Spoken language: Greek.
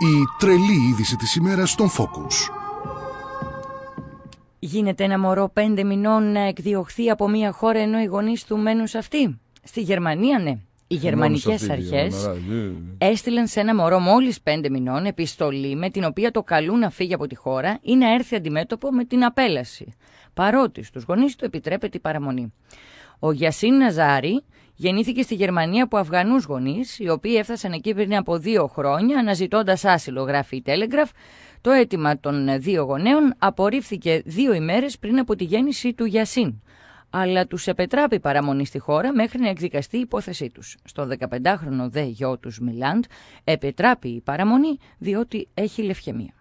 Η τρελή είδηση της ημέρας στον Focus. Γίνεται ένα μωρό πέντε μηνών να εκδιωχθεί από μια χώρα ενώ οι γονείς του μένουν σε αυτή. Στη Γερμανία, ναι. Οι γερμανικές αρχές ναι, έστειλαν σε ένα μωρό μόλις πέντε μηνών επιστολή με την οποία το καλούν να φύγει από τη χώρα ή να έρθει αντιμέτωπο με την απέλαση. Παρότι στους γονείς του επιτρέπεται η παραμονή. Ο Γιασίν Ναζάρη γεννήθηκε στη Γερμανία από Αφγανούς γονείς, οι οποίοι έφτασαν εκεί πριν από δύο χρόνια αναζητώντας άσυλο, γράφει η Telegraph. Το αίτημα των δύο γονέων απορρίφθηκε δύο ημέρες πριν από τη γέννηση του Γιασίν αλλά τους επετράπει παραμονή στη χώρα μέχρι να εκδικαστεί η υπόθεσή τους. Στο 15χρονο δε γιο τους Μιλάντ επετράπει η παραμονή διότι έχει λευχαιμία.